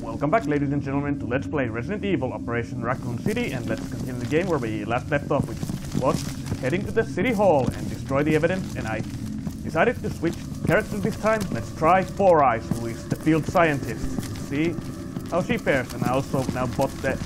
Welcome back ladies and gentlemen to Let's Play Resident Evil Operation Raccoon City and let's continue the game where we last left off which was heading to the city hall and destroy the evidence and I decided to switch characters this time. Let's try Four Eyes who is the field scientist. See how she fares and I also now bought the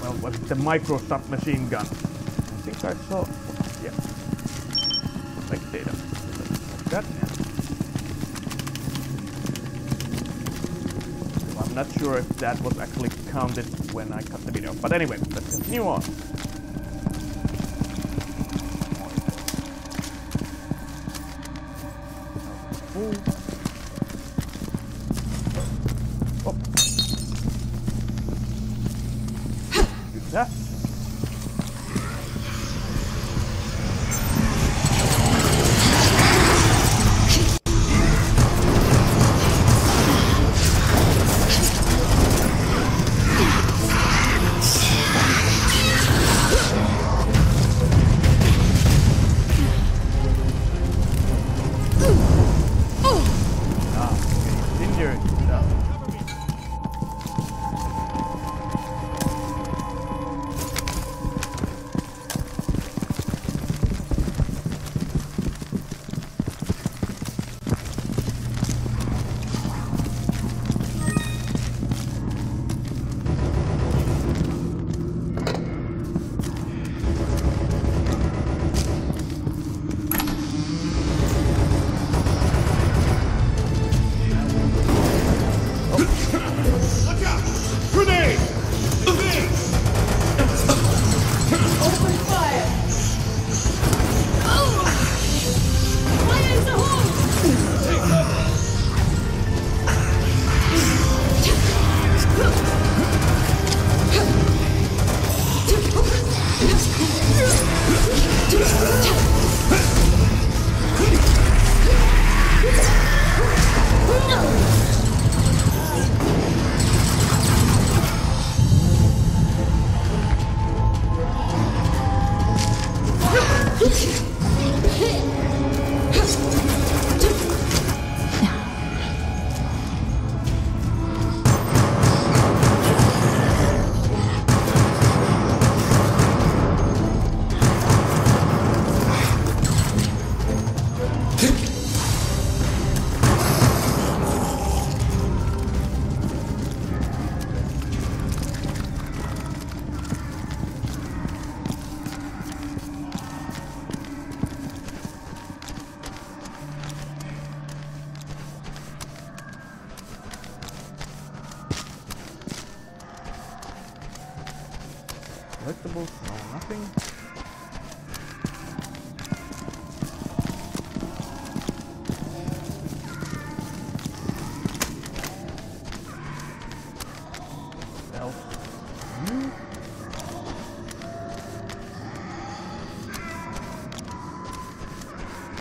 well what is the micro submachine gun. I think I saw yeah. Like data. Like that. I'm not sure if that was actually counted when I cut the video. But anyway, let's continue on.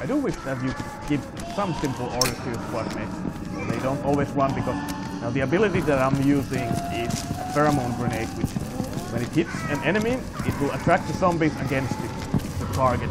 I do wish that you could give some simple orders to your squad mates. They don't always run because now the ability that I'm using is a pheromone grenade, which when it hits an enemy, it will attract the zombies against it, the target.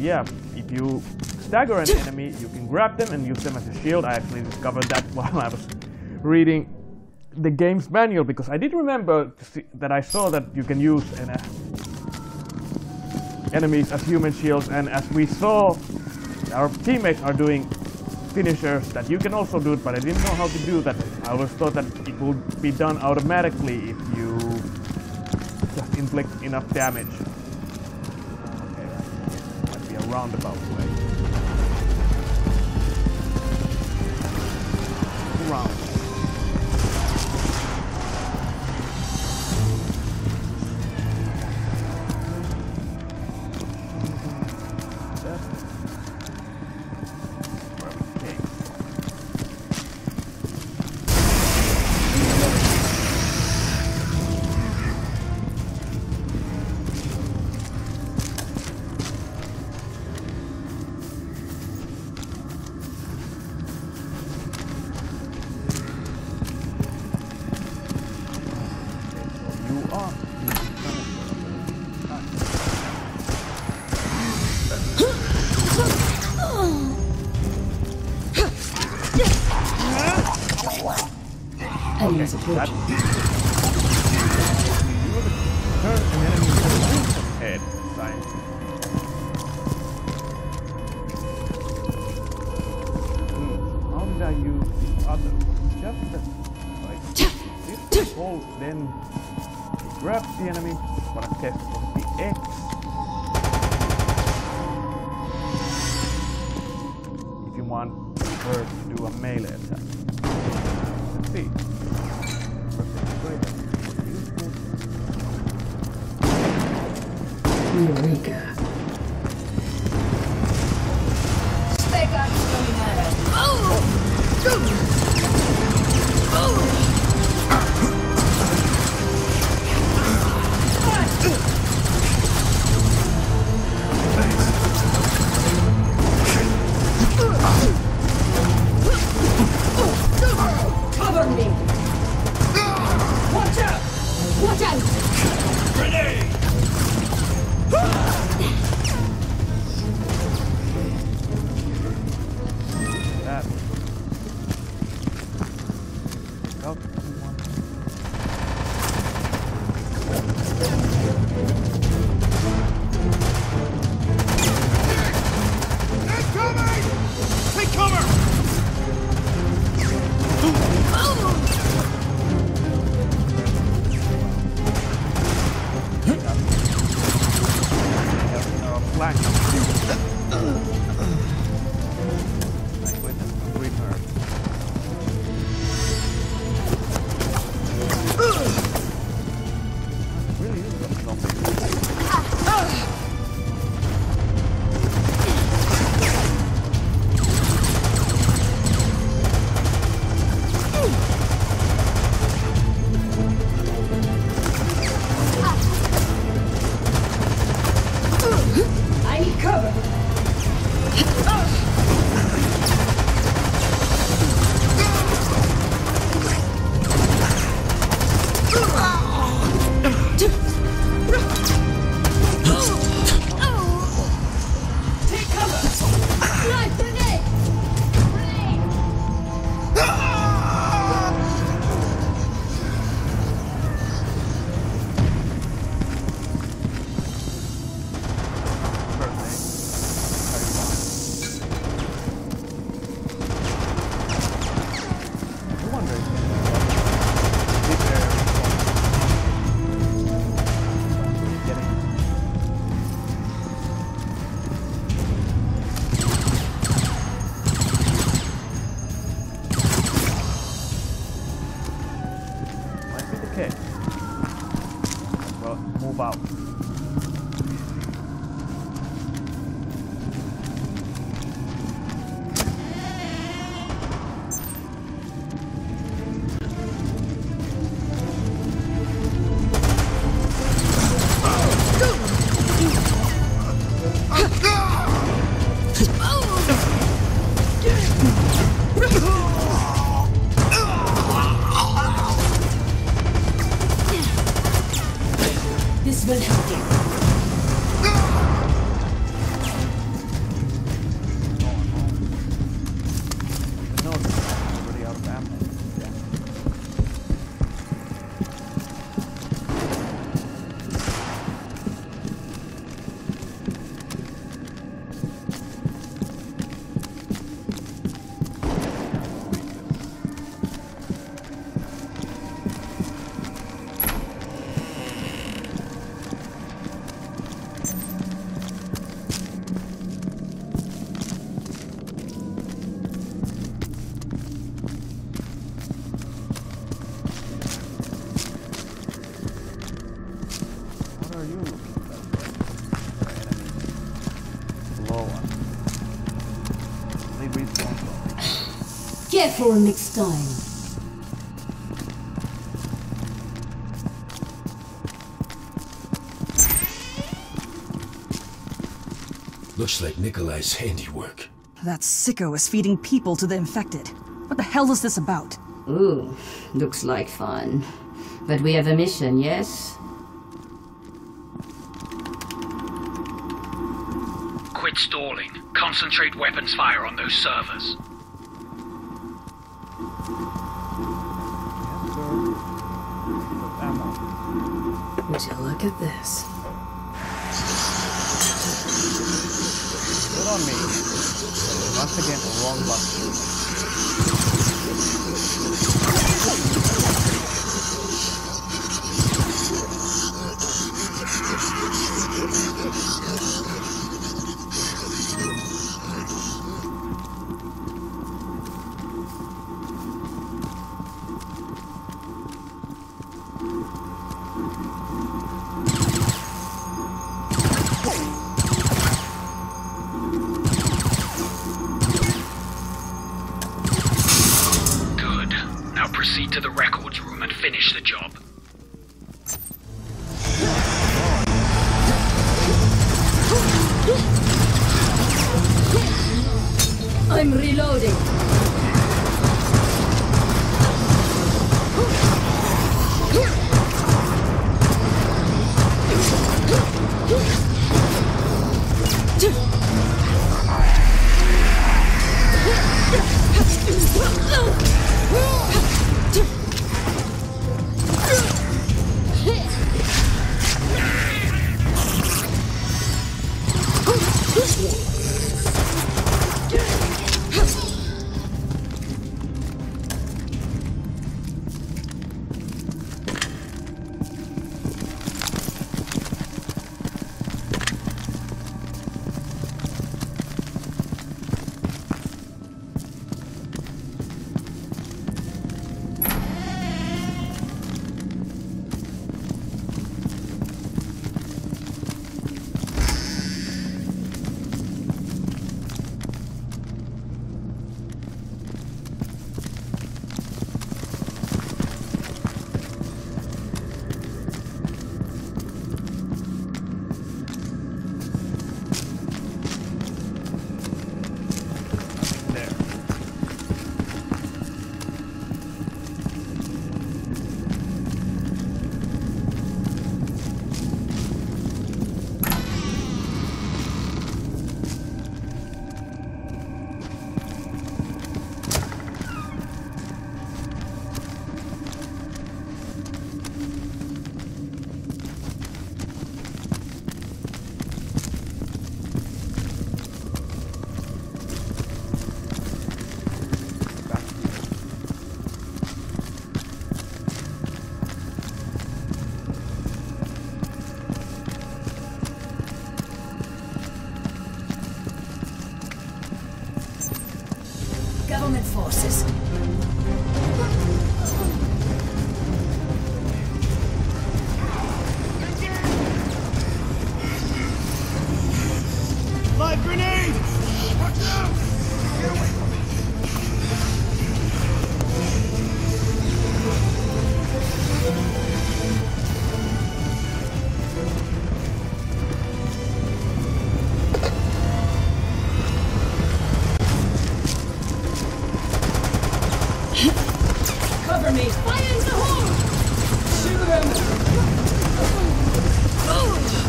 yeah, if you stagger an enemy, you can grab them and use them as a shield. I actually discovered that while I was reading the game's manual because I did remember that I saw that you can use an, uh, enemies as human shields and as we saw our teammates are doing finishers that you can also do it but I didn't know how to do that. I always thought that it would be done automatically if you just inflict enough damage roundabout way. Enemies okay, approaching. Head. Science. Hmm. The hold, then grab the enemy, but I test the X muy. help anyone. Careful next time. Looks like Nikolai's handiwork. That sicko is feeding people to the infected. What the hell is this about? Ooh, looks like fun. But we have a mission, yes? Quit stalling. Concentrate weapons fire on those servers. Ammo. Would you look at this? Good on me. Once again, wrong button. I'm reloading. Forces. cover me! Fire in the hole! Shoot them. Oh.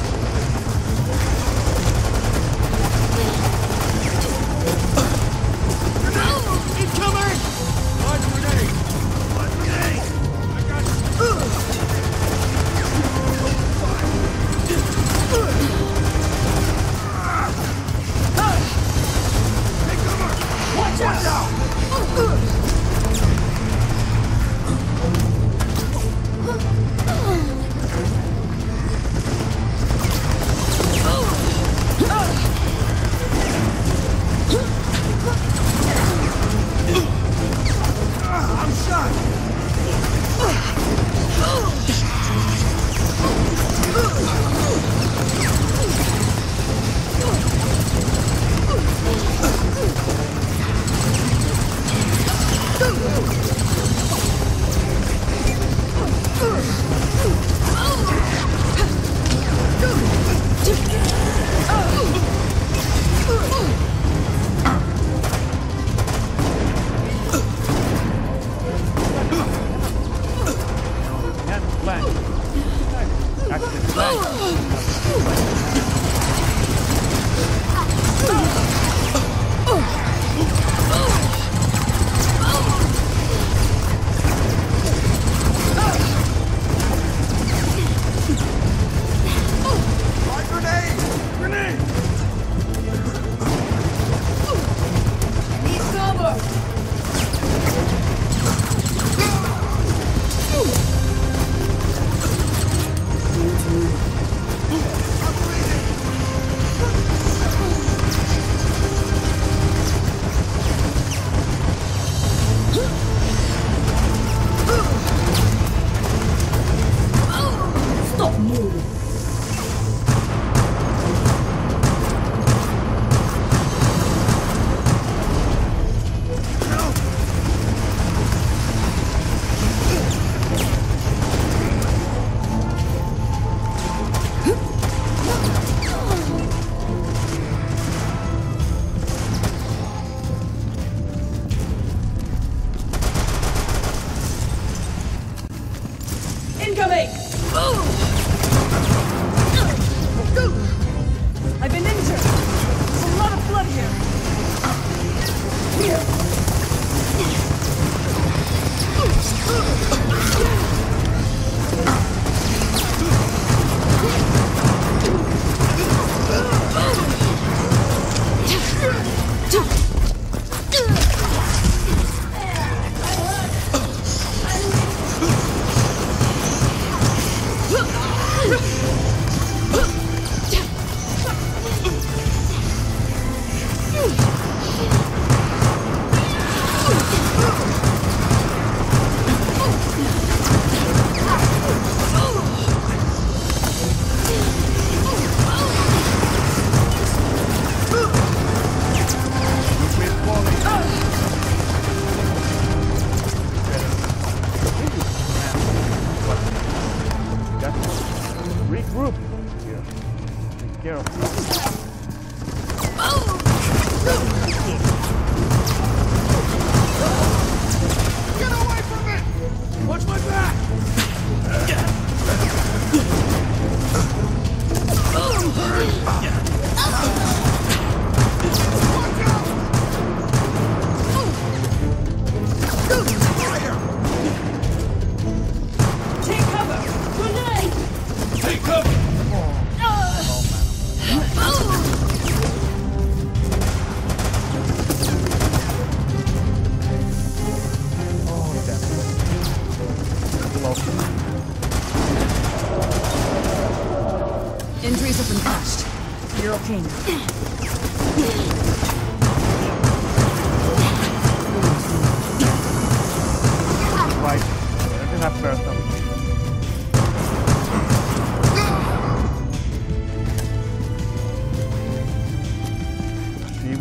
Actually, thanks. My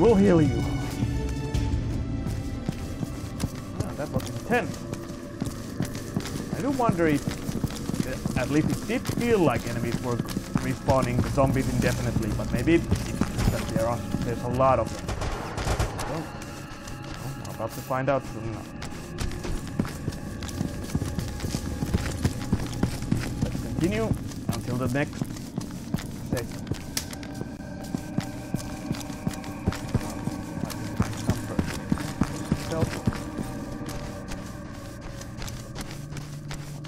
will heal you. Ah, that was intense. I do wonder if, uh, at least it did feel like enemies were respawning the zombies indefinitely, but maybe it's that there are there's a lot of them. Well, I'm about to find out soon enough. Let's continue until the next section.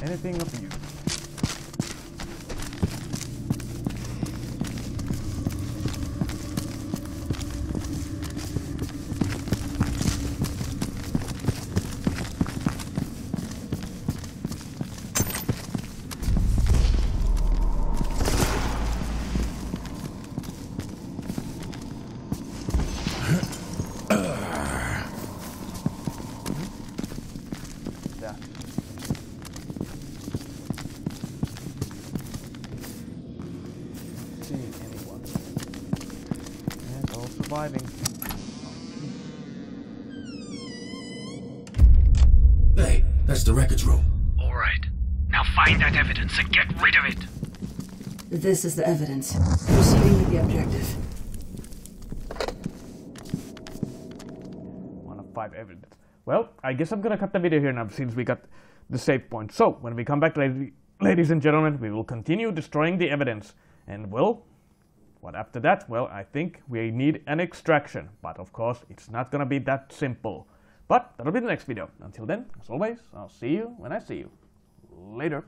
Anything of use. Yeah. See anyone? Yes, surviving. Hey, that's the records room. Alright. Now find that evidence and get rid of it. This is the evidence. Proceeding with the objective. One of five evidence. Well, I guess I'm gonna cut the video here now since we got the save point. So, when we come back later, ladies and gentlemen, we will continue destroying the evidence. And well, what after that? Well, I think we need an extraction. But of course, it's not gonna be that simple. But that'll be the next video. Until then, as always, I'll see you when I see you. Later.